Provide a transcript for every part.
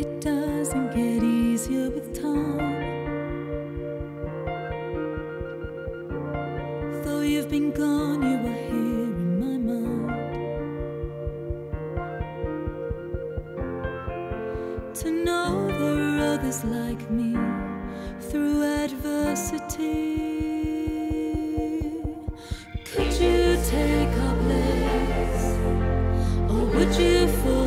It doesn't get easier with time. Though you've been gone, you are here in my mind. To know there are others like me through adversity. Could you take our place? Or would you fall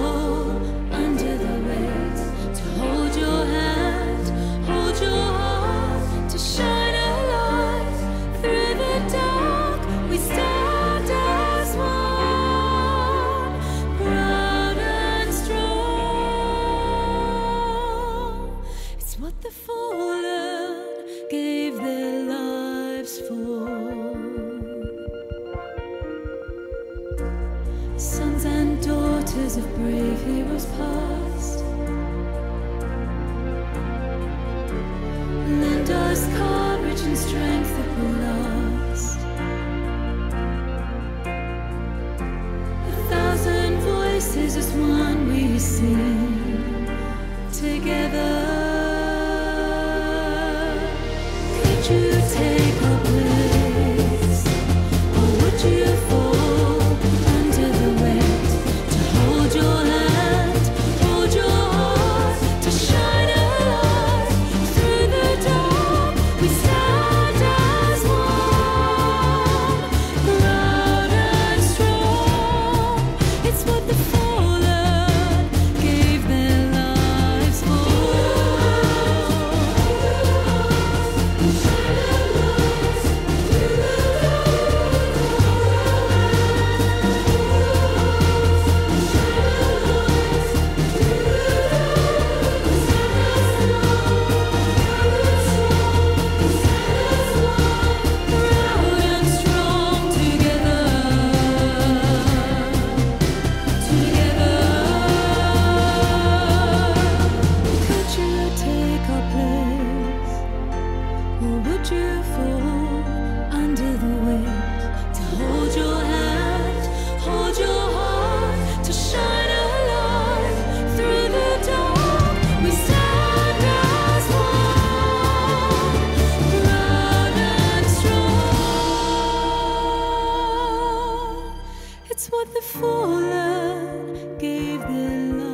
Sons and daughters of brave heroes. It's what the fallen gave the love.